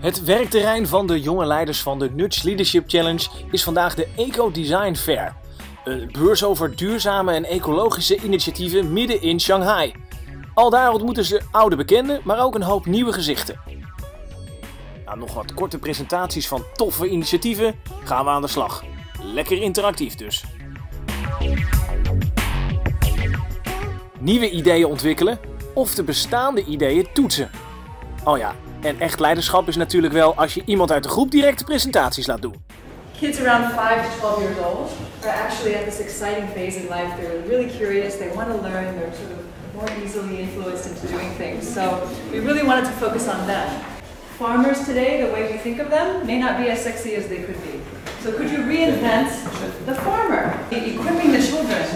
Het werkterrein van de jonge leiders van de Nudge Leadership Challenge is vandaag de Eco Design Fair. Een beurs over duurzame en ecologische initiatieven midden in Shanghai. Al daar ontmoeten ze oude bekenden, maar ook een hoop nieuwe gezichten. Na nog wat korte presentaties van toffe initiatieven gaan we aan de slag. Lekker interactief dus. Nieuwe ideeën ontwikkelen of de bestaande ideeën toetsen. Oh ja, en echt leiderschap is natuurlijk wel als je iemand uit de groep direct de presentaties laat doen. Kids around 5 to 12 years old are actually at this exciting phase in life. They're really curious, they want to learn, they're sort of more easily influenced into doing things. So we really wanted to focus on them. Farmers today, the way we think of them, may not be as sexy as they could be. So could you reinvent the farmer? Equipping the children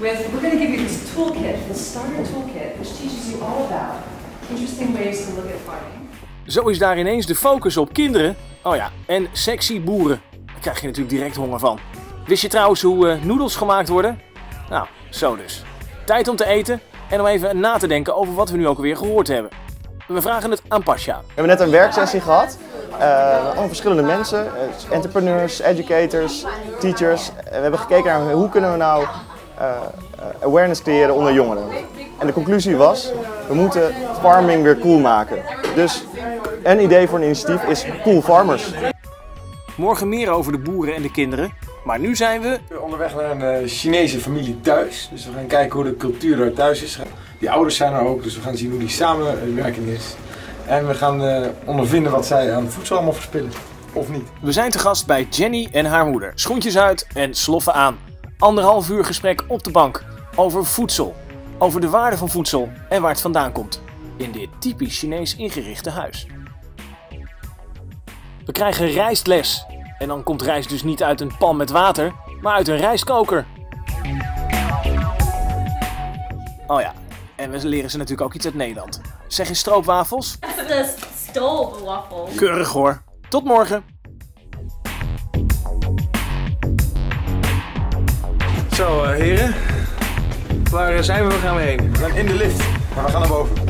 with, we're going to give you this toolkit, this starter toolkit, which teaches you all about interesting ways to look at farming. Zo is daar ineens de focus op kinderen. Oh ja, en sexy boeren. Daar krijg je natuurlijk direct honger van. Wist je trouwens hoe uh, noedels gemaakt worden? Nou, zo dus. Tijd om te eten en om even na te denken over wat we nu ook alweer gehoord hebben. We vragen het aan Pasha. We hebben net een werksessie gehad. Uh, allemaal verschillende mensen. Uh, entrepreneurs, educators, teachers. we hebben gekeken naar hoe kunnen we nou awareness creëren onder jongeren. En de conclusie was, we moeten farming weer cool maken. Dus een idee voor een initiatief is Cool Farmers. Morgen meer over de boeren en de kinderen. Maar nu zijn we... Onderweg naar een Chinese familie thuis. Dus we gaan kijken hoe de cultuur daar thuis is. Die ouders zijn er ook, dus we gaan zien hoe die samenwerking is. En we gaan uh, ondervinden wat zij aan voedsel allemaal verspillen. Of niet. We zijn te gast bij Jenny en haar moeder. Schoentjes uit en sloffen aan. Anderhalf uur gesprek op de bank over voedsel. Over de waarde van voedsel en waar het vandaan komt. In dit typisch Chinees ingerichte huis. We krijgen rijstles. En dan komt rijst dus niet uit een pan met water, maar uit een rijstkoker. Oh ja, en we leren ze natuurlijk ook iets uit Nederland. Zeg je stroopwafels? De stroopwafels. Keurig hoor. Tot morgen. Zo, uh, heren. Waar zijn we? Waar gaan we heen? We gaan in de lift, maar we gaan naar boven.